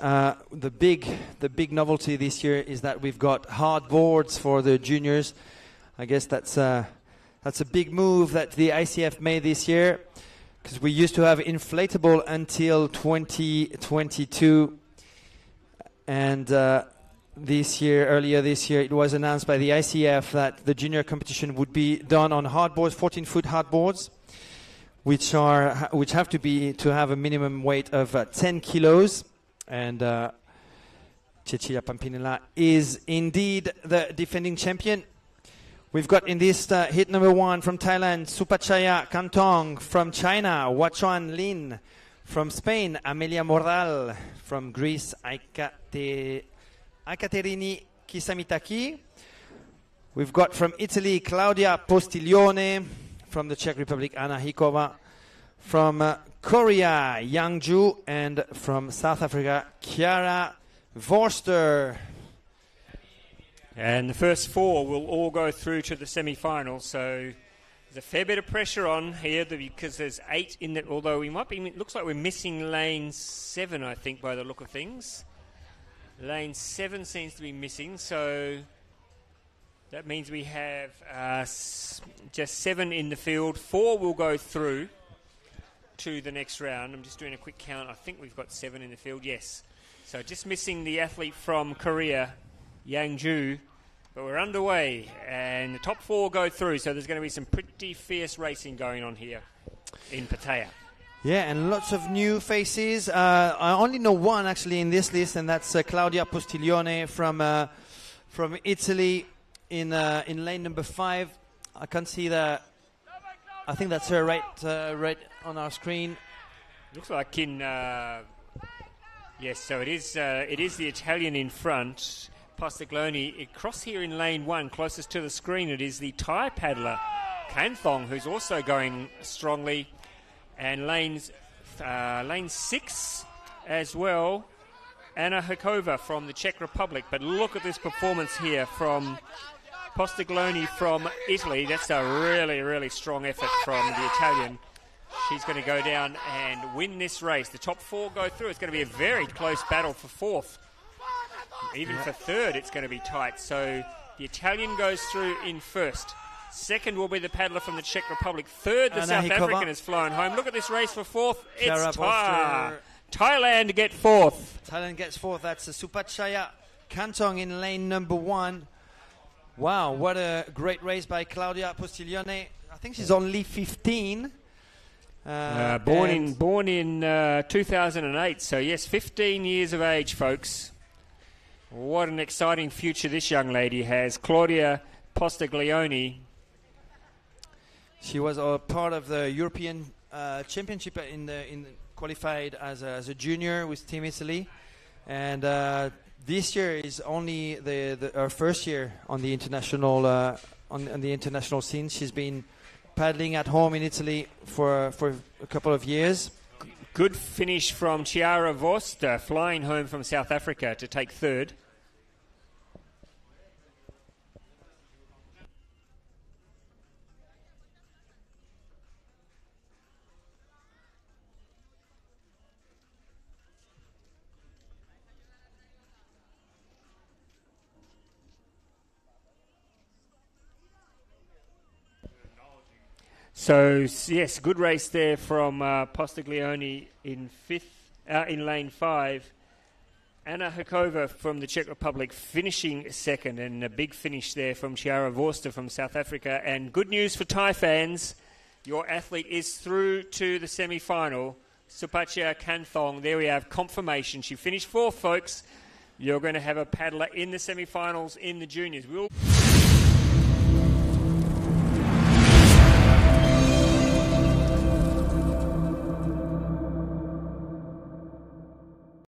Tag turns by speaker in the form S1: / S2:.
S1: Uh, the big, the big novelty this year is that we've got hard boards for the juniors. I guess that's uh, that's a big move that the ICF made this year because we used to have inflatable until 2022, and uh, this year, earlier this year, it was announced by the ICF that the junior competition would be done on hard boards, 14-foot hard boards, which are which have to be to have a minimum weight of uh, 10 kilos and uh, Cecilia Pampinella is indeed the defending champion. We've got in this uh, heat number one from Thailand, Supachaya Kantong from China, Wachuan Lin from Spain, Amelia Moral from Greece, Aikate, Aikaterini Kisamitaki. We've got from Italy, Claudia Postiglione from the Czech Republic, Anna Hikova from uh, Korea, Yang Ju, and from South Africa, Kiara Vorster.
S2: And the first four will all go through to the semi-final. So there's a fair bit of pressure on here because there's eight in it. Although we might be, it looks like we're missing lane seven, I think, by the look of things. Lane seven seems to be missing, so that means we have uh, just seven in the field. Four will go through to the next round. I'm just doing a quick count. I think we've got seven in the field. Yes. So just missing the athlete from Korea, Yang Ju. But we're underway, and the top four go through. So there's going to be some pretty fierce racing going on here in Pattaya.
S1: Yeah, and lots of new faces. Uh, I only know one actually in this list, and that's uh, Claudia Postiglione from uh, from Italy in uh, in lane number five. I can't see that. I think that's her right uh, right on our screen.
S2: Looks like in uh, yes, so it is. Uh, it is the Italian in front. Postiglione across here in lane one, closest to the screen. It is the Thai paddler Kanthong, who's also going strongly, and lanes uh, lane six as well. Anna Hekova from the Czech Republic. But look at this performance here from Postiglione from Italy. That's a really, really strong effort from the Italian. She's going to go down and win this race. The top four go through. It's going to be a very close battle for fourth. Even for third, it's going to be tight. So the Italian goes through in first. Second will be the paddler from the Czech Republic. Third, the South African has flown home. Look at this race for fourth. It's Thai. Thailand get fourth.
S1: Thailand gets fourth. That's uh, Supachaya Kantong in lane number one. Wow, what a great race by Claudia Postiglione. I think she's only 15. Uh,
S2: Uh, born in born in uh, 2008, so yes, 15 years of age, folks. What an exciting future this young lady has, Claudia Postiglione.
S1: She was a part of the European uh, Championship in the in qualified as a, as a junior with Team Italy, and uh, this year is only the, the her first year on the international uh, on, on the international scene. She's been paddling at home in Italy for for a couple of years.
S2: Good finish from Chiara Vorster, flying home from South Africa to take third. So yes, good race there from uh, in fifth, uh, in lane five. Anna Hekova from the Czech Republic finishing second, and a big finish there from Chiara Vorster from South Africa. And good news for Thai fans, your athlete is through to the semi-final. Supachia Kanthong, there we have confirmation. She finished fourth, folks. You're going to have a paddler in the semi-finals in the juniors. We'll